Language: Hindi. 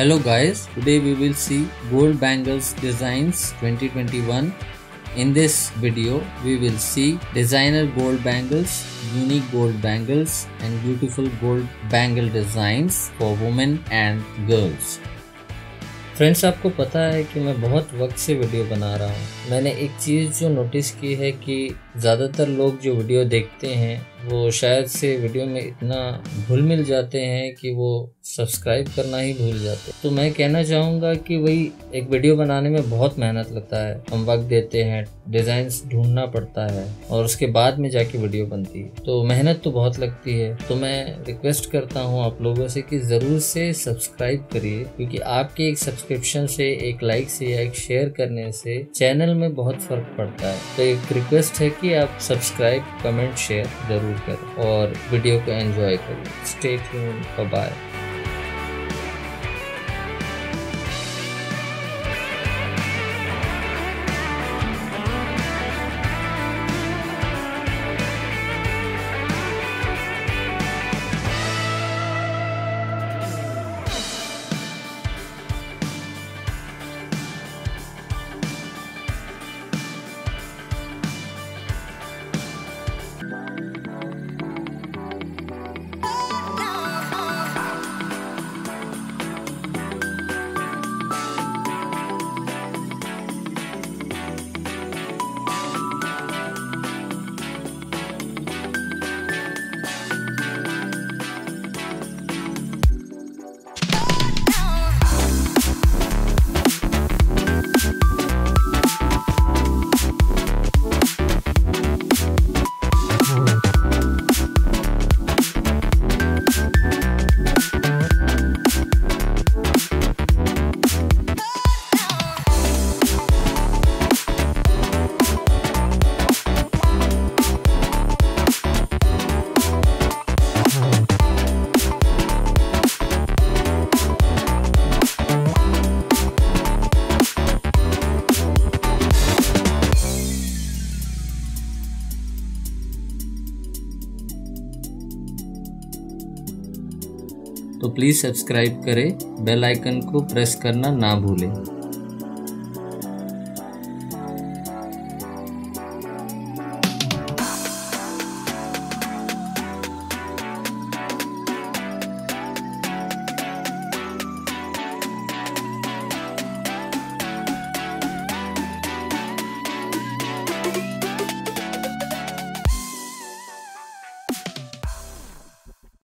Hello guys, today we will see gold bangles designs 2021. In this video, we will see designer gold bangles, unique gold bangles and beautiful gold bangle designs for women and girls. Friends आपको पता है कि मैं बहुत वक्त से वीडियो बना रहा हूँ मैंने एक चीज़ जो नोटिस की है कि ज़्यादातर लोग जो वीडियो देखते हैं, वो शायद से वीडियो में इतना भूल मिल जाते हैं कि वो सब्सक्राइब करना ही भूल जाते। तो मैं कहना चाहूँगा कि वही एक वीडियो बनाने में बहुत मेहनत लगता है। हम वक्त देते हैं डिज़ाइंस ढूंढना पड़ता है और उसके बाद में जाके वीडियो बनती है। तो मेहनत तो बहुत लगती है। तो मैं रिक्वेस्ट करता हूँ आप लोगों से कि ज़रूर से सब्सक्राइब करिए, क्योंकि आपके एक सब्सक्रिप्शन से, एक लाइक से या एक शेयर करने से चैनल में बहुत फ़र्क पड़ता है। तो एक रिक्वेस्ट है कि आप सब्सक्राइब कमेंट शेयर ज़रूर करें और वीडियो को एंजॉय करें। स्टे ट्यून बाय तो प्लीज़ सब्सक्राइब करें बेल आइकन को प्रेस करना ना भूलें।